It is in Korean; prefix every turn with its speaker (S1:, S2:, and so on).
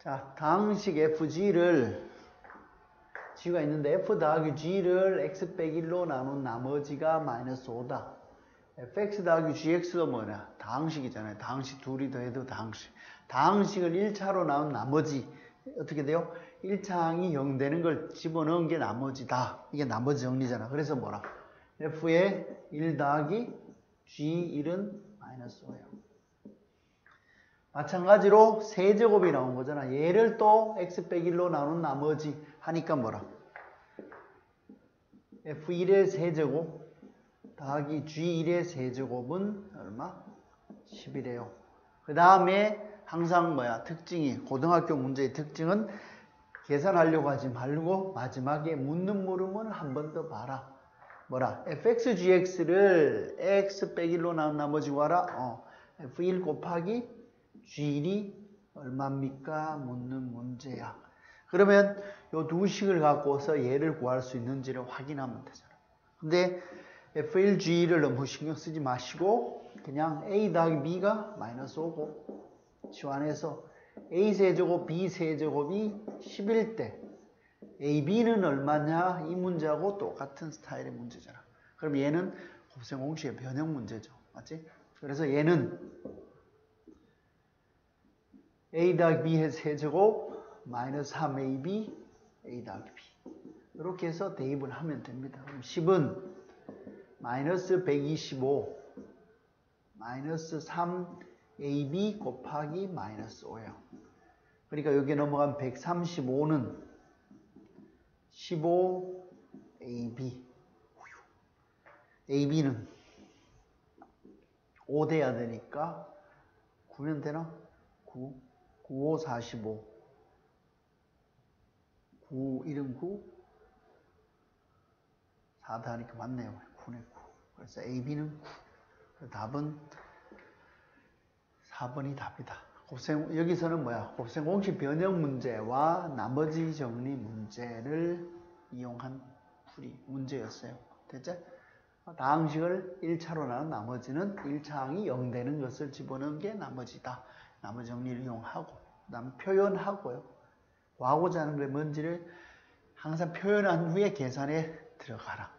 S1: 자, 당식 fg를 g가 있는데 f 더하기 g를 x 빼기 1로 나눈 나머지가 마이너스 5다. fx 더하기 gx가 뭐냐? 당식이잖아요. 당식 둘이 더해도 당식. 당식을 1차로 나눈 나머지 어떻게 돼요? 1차 항이 0 되는 걸 집어넣은 게 나머지다. 이게 나머지 정리잖아. 그래서 뭐라? f의 1 더하기 g1은 마이너스 5예요. 마찬가지로 세제곱이 나온 거잖아. 얘를 또 x 빼기 1로 나눈 나머지 하니까 뭐라? f1의 세제곱 더하기 g1의 세제곱은 얼마? 10이래요. 그 다음에 항상 뭐야? 특징이 고등학교 문제의 특징은 계산하려고 하지 말고 마지막에 묻는 물음을 한 번 더 봐라. 뭐라? fx, gx를 x 빼기 1로 나눈 나머지 와라. 어, f1 곱하기 g1이 얼마입니까? 묻는 문제야. 그러면 요두 식을 갖고서 얘를 구할 수 있는지를 확인하면 되잖아. 근데 F1, G1을 너무 신경 쓰지 마시고 그냥 A 더하기 B가 마이너스 5고 지원해서 A 세제곱, B 세제곱이 10일 때 A, B는 얼마냐? 이 문제하고 똑같은 스타일의 문제잖아. 그럼 얘는 곱셈 공식의 변형 문제죠. 맞지? 그래서 얘는 A 더하기 B의 세제곱 마이너스 3AB A 더하기 B 이렇게 해서 대입을 하면 됩니다. 그럼 10은 마이너스 125 마이너스 3AB 곱하기 마이너스 5예요. 그러니까 여기 넘어간 135는 15AB AB는 5 돼야 되니까 9면 되나? 9 9, 5, 45 9, 1은 9 4다 하니까 맞네요. 9네 9 그래서 AB는 9 답은 4번이 답이다. 곱셈, 여기서는 뭐야? 곱셈 공식 변형 문제와 나머지 정리 문제를 이용한 풀이 문제였어요. 됐죠? 다항식을 1차로 나눈 나머지는 1차항이 0 되는 것을 집어넣은 게 나머지다. 나머지 정리를 이용하고 그 다음 표현하고요. 과거자 하는 게 뭔지를 항상 표현한 후에 계산에 들어가라.